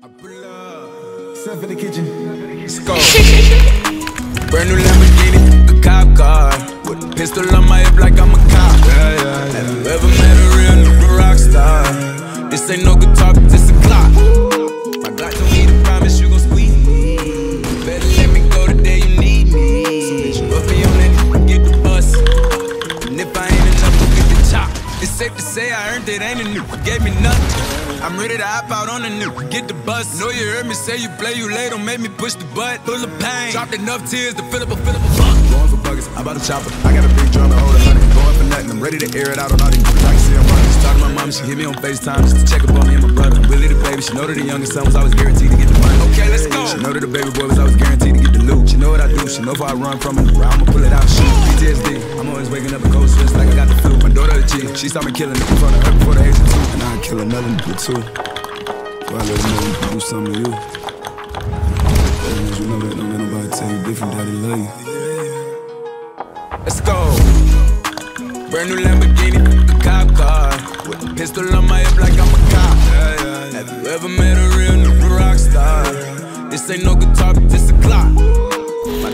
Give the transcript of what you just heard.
I pull up. Stuff in the kitchen. Let's go. Brand new Lamborghini, a cop car. With a pistol on my hip like I'm a cop. Yeah, yeah, Have you ever met a real nigga rock star? This ain't no guitar, this a Glock. It's safe to say I earned it, ain't a new. Gave me nothing. I'm ready to hop out on the new. Get the bus. Know you heard me say you play, you late. Don't make me push the butt. Full of pain. Dropped enough tears to fill up a fill up a fuck. Going for buggers, I bought a chopper. I got a big drum and hold a hundred. Going for nothing, I'm ready to air it out on all these. I can see I'm running. Just talking to my mom, she hit me on FaceTime just to check up on me and my brother. Willie the baby, she know that the youngest son was always guaranteed to get the money. Okay, let's go. She know that the baby boy was always guaranteed to get the loot. She know what I do, she know if I run from it, I'ma pull it out, shoot. She saw me killing in front of her before the age of two. And I'd kill another nigga too. I let know he do something to you. As you know that, don't let nobody tell you different, daddy love you. Let's go. Brand new Lamborghini, a cop car. With a pistol on my hip like I'm a cop. Have you ever met a real nigga rock star? This ain't no guitar, but this a Glock. My